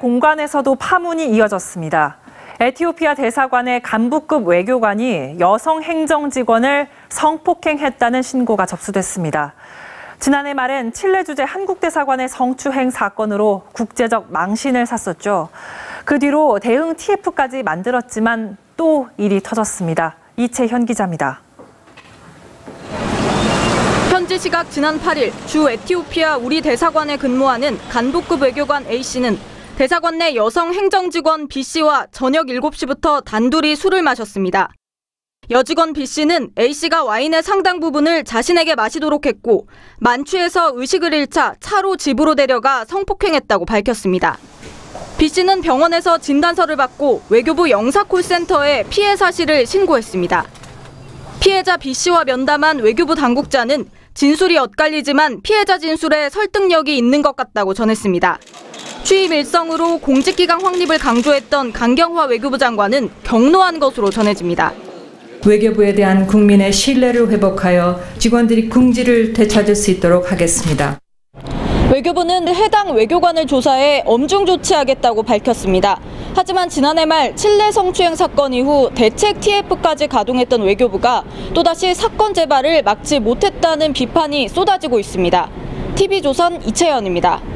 공간에서도 파문이 이어졌습니다. 에티오피아 대사관의 간부급 외교관이 여성 행정 직원을 성폭행했다는 신고가 접수됐습니다. 지난해 말엔 칠레 주재 한국 대사관의 성추행 사건으로 국제적 망신을 샀었죠. 그 뒤로 대응 TF까지 만들었지만 또 일이 터졌습니다. 이채현 기자입니다. 현지 시각 지난 8일 주 에티오피아 우리 대사관에 근무하는 간부급 외교관 A씨는 대사관 내 여성 행정직원 B씨와 저녁 7시부터 단둘이 술을 마셨습니다. 여직원 B씨는 A씨가 와인의 상당 부분을 자신에게 마시도록 했고 만취해서 의식을 잃자 차로 집으로 데려가 성폭행했다고 밝혔습니다. B씨는 병원에서 진단서를 받고 외교부 영사콜센터에 피해 사실을 신고했습니다. 피해자 B씨와 면담한 외교부 당국자는 진술이 엇갈리지만 피해자 진술에 설득력이 있는 것 같다고 전했습니다. 취임 일성으로 공직기강 확립을 강조했던 강경화 외교부 장관은 경로한 것으로 전해집니다. 외교부에 대한 국민의 신뢰를 회복하여 직원들이 궁지를 되찾을 수 있도록 하겠습니다. 외교부는 해당 외교관을 조사해 엄중 조치하겠다고 밝혔습니다. 하지만 지난해 말 칠레 성추행 사건 이후 대책 TF까지 가동했던 외교부가 또다시 사건 재발을 막지 못했다는 비판이 쏟아지고 있습니다. TV조선 이채연입니다.